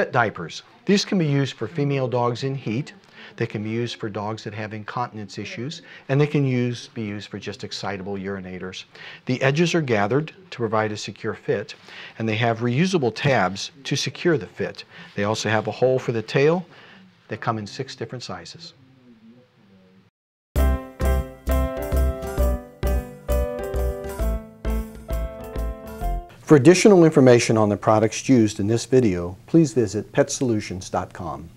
Pet diapers. These can be used for female dogs in heat. They can be used for dogs that have incontinence issues, and they can use, be used for just excitable urinators. The edges are gathered to provide a secure fit, and they have reusable tabs to secure the fit. They also have a hole for the tail. They come in six different sizes. For additional information on the products used in this video, please visit petsolutions.com.